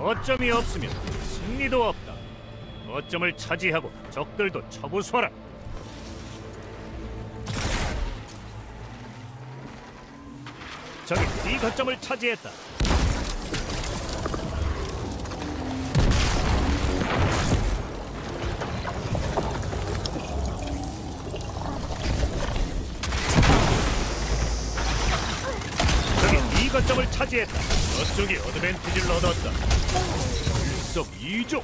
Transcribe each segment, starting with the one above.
거점이 없으면 승리도 없다. 거점을 차지하고 적들도 처부수하라. 적이 B 거점을 차지했다. 차지했다. 저쪽이 어드밴티지를 얻었다. 일석이조.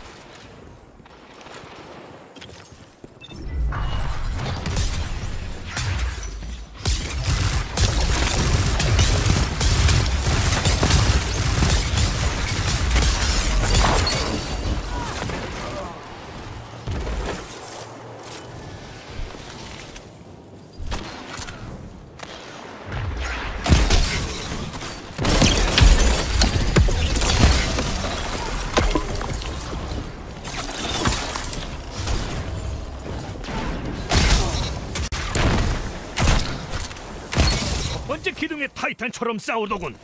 번째 기둥의 타이탄처럼 싸우더군.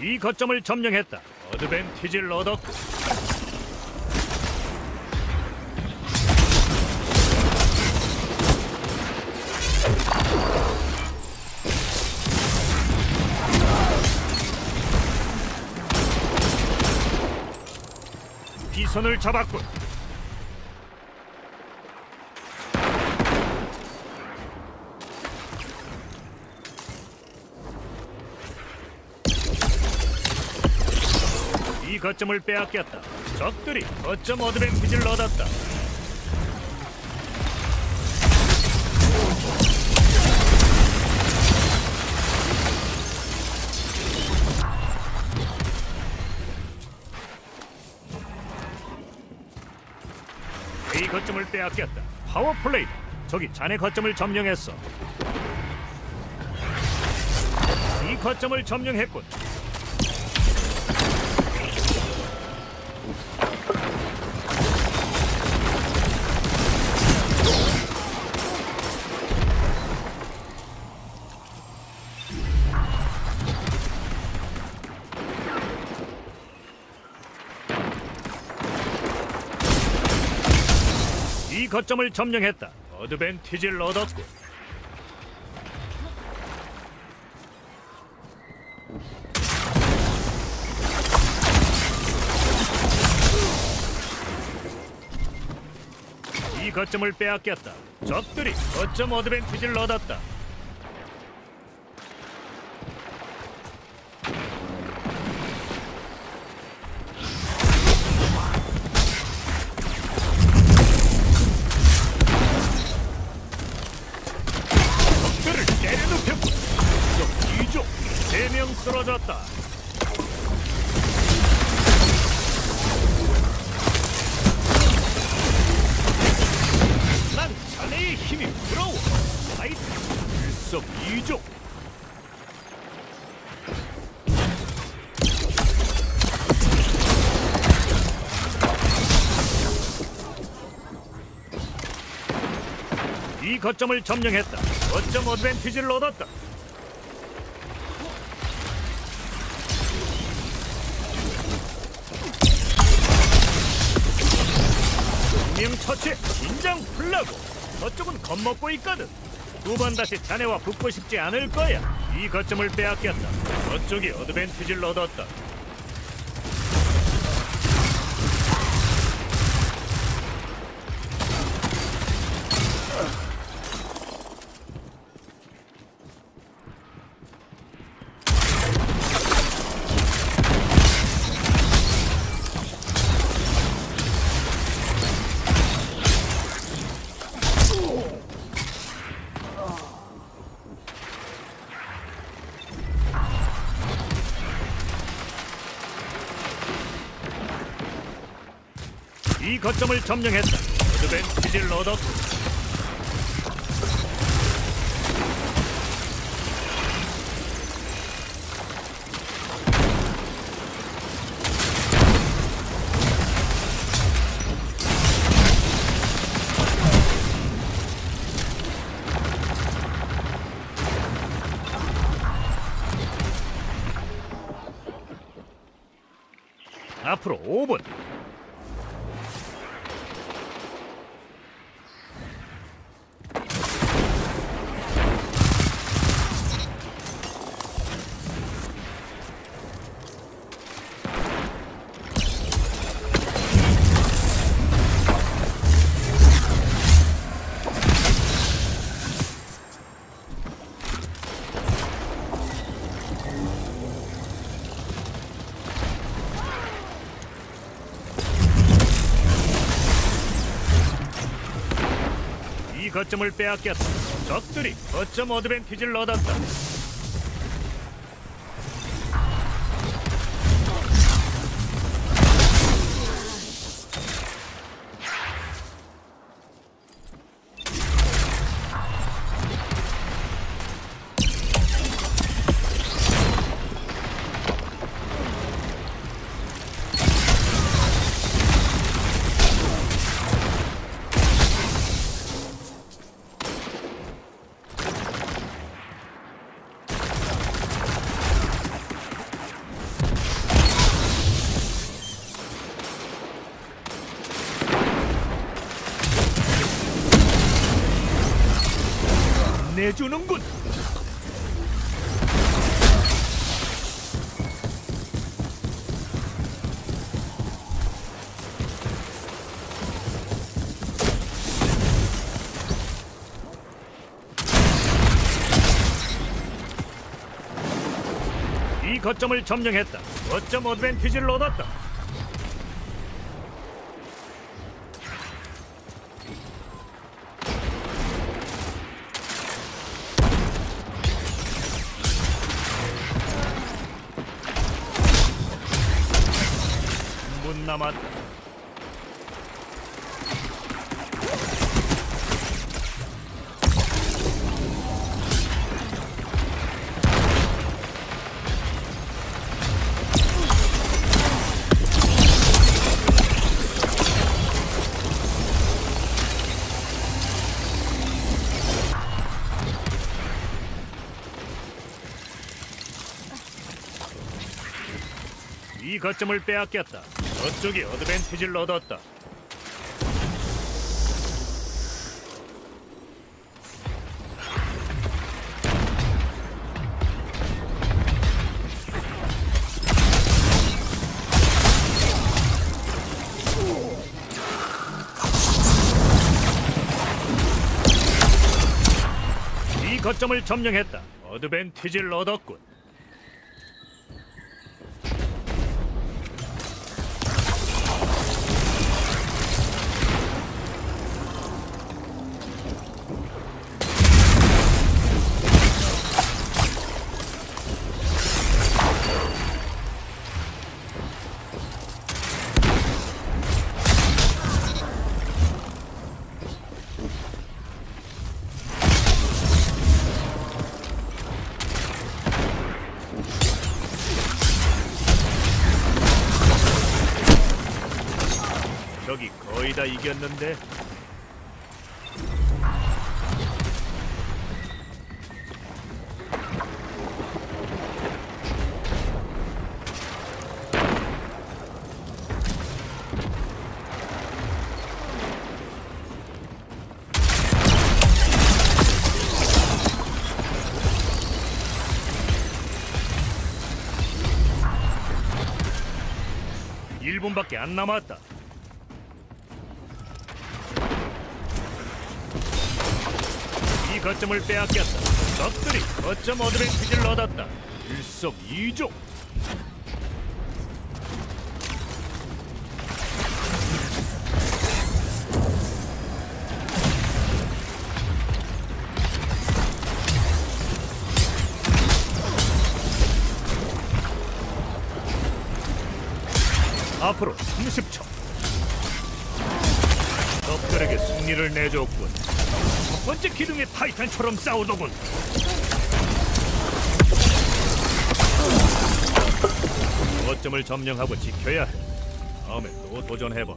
이 거점을 점령했다. 어드밴티지를 얻었고 비선을 잡았군. 거점을 빼앗겼다. 적들이 거점 어드밴티지를 얻었다. 이 거점을 빼앗겼다. 파워플레이. 저기 자네 거점을 점령했어. 이 거점을 점령했군. 거점을 점령했다. 어드밴티지를 얻었고 이 거점을 빼앗겼다. 적들이 거점 어드밴티지를 얻었다. 쓰러졌다. 난 자네의 힘이 부러워. 파이트 일석이조. 이 거점을 점령했다. 거점 어드밴티지를 얻었다. 분명 처치 긴장 풀라고. 저쪽은 겁먹고 있거든. 두 번 다시 자네와 붙고 싶지 않을 거야. 이 거점을 빼앗겼다. 저쪽이 어드밴티지를 얻었다. 거점을 점령했다. 어드벤티지를 얻었고 앞으로 5분 거점을 빼앗겼다. 적들이 거점 어드밴티지를 얻었다. 내주는군. 이 거점을 점령했다. 거점 어드밴티지를 얻었다. selamat. 이 거점을 빼앗겼다. 저쪽이 어드밴티지를 얻었다. 이 거점을 점령했다. 어드밴티지를 얻었군. 거의 다 이겼는데 일분밖에안 남았다. 거점을 빼앗겼다. 적들이 거점 어드밴티지를 얻었다. 일석이조. 앞으로 30초. 적들에게 승리를 내줬군. 첫 번째 기둥의 타이탄처럼 싸우더군. 거점을 점령하고 지켜야 해. 다음에 또 도전해봐.